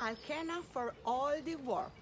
I Alkena for all the world.